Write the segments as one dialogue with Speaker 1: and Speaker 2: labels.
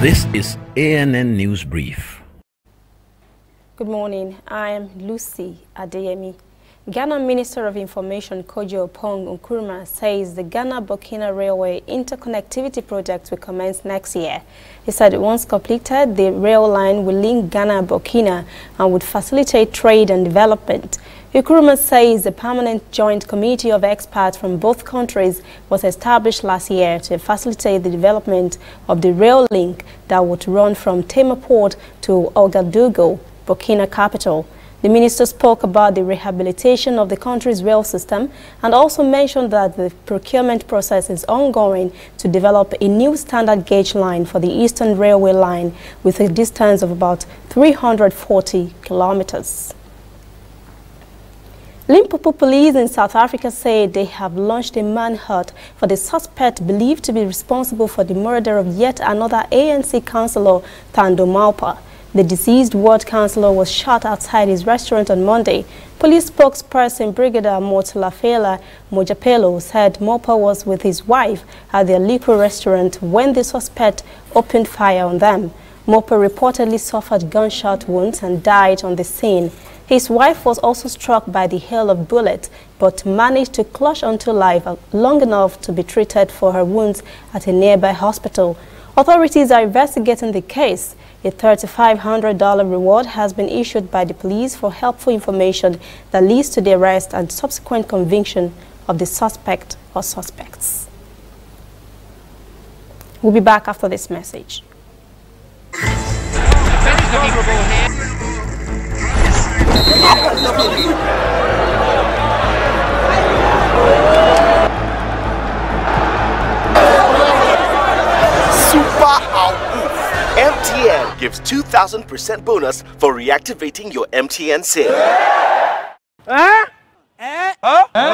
Speaker 1: This is ANN News Brief.
Speaker 2: Good morning. I am Lucy Adeyemi. Ghana Minister of Information Kojo Oppong Nkrumah says the Ghana-Burkina Railway interconnectivity project will commence next year. He said once completed, the rail line will link Ghana-Burkina and would facilitate trade and development. Nkrumah says a permanent joint committee of experts from both countries was established last year to facilitate the development of the rail link that would run from Tema Port to Ouagadougou, Burkina capital. The minister spoke about the rehabilitation of the country's rail system and also mentioned that the procurement process is ongoing to develop a new standard gauge line for the Eastern Railway line with a distance of about 340 kilometers. Limpopo police in South Africa say they have launched a manhunt for the suspect believed to be responsible for the murder of yet another ANC councillor, Thando Maupa. The deceased ward councillor was shot outside his restaurant on Monday. Police spokesperson Brigadier Motlafela Mojapelo said Mopa was with his wife at their liquor restaurant when the suspect opened fire on them. Mopa reportedly suffered gunshot wounds and died on the scene. His wife was also struck by the hail of bullets, but managed to clutch onto life long enough to be treated for her wounds at a nearby hospital. Authorities are investigating the case. A $3,500 reward has been issued by the police for helpful information that leads to the arrest and subsequent conviction of the suspect or suspects. We'll be back after this message.
Speaker 3: MTN gives 2000% bonus for reactivating your MTN SIM. Huh? Eh? Huh? Huh?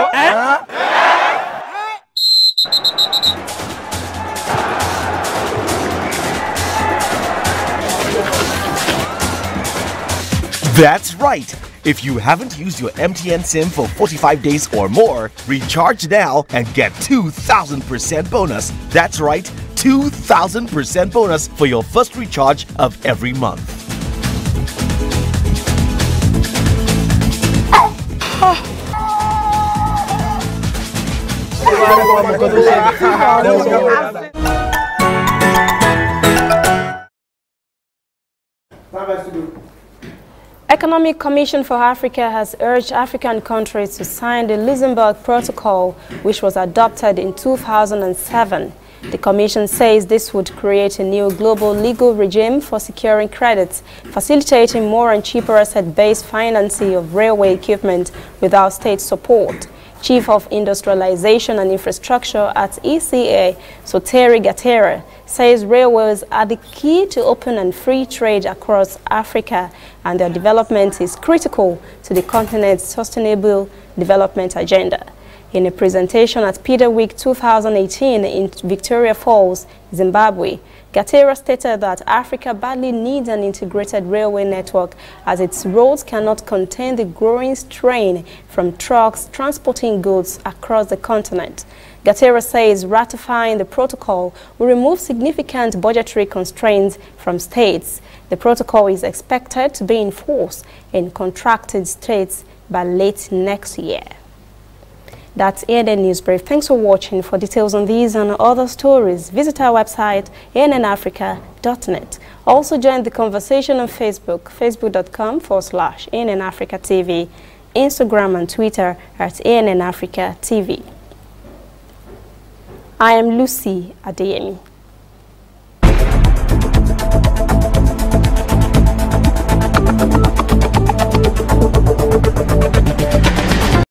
Speaker 3: That's right. If you haven't used your MTN SIM for 45 days or more, recharge now and get 2000% bonus. That's right, 2000% bonus for your first recharge of every month.
Speaker 2: Economic Commission for Africa has urged African countries to sign the Luxembourg Protocol, which was adopted in 2007. The Commission says this would create a new global legal regime for securing credits, facilitating more and cheaper asset-based financing of railway equipment without state support. Chief of Industrialization and Infrastructure at ECA, Soteri Gatera, says railways are the key to open and free trade across Africa and their development is critical to the continent's sustainable development agenda. In a presentation at PIDA Week 2018 in Victoria Falls, Zimbabwe, Gatera stated that Africa badly needs an integrated railway network as its roads cannot contain the growing strain from trucks transporting goods across the continent. Gatera says ratifying the protocol will remove significant budgetary constraints from states. The protocol is expected to be in force in contracted states by late next year. That's ANN News Brief. Thanks for watching. For details on these and other stories, visit our website, annafrica.net. Also join the conversation on Facebook, facebook.com forward slash ANNAfrica TV, Instagram and Twitter at ANN Africa TV. I am Lucy Adeyemi.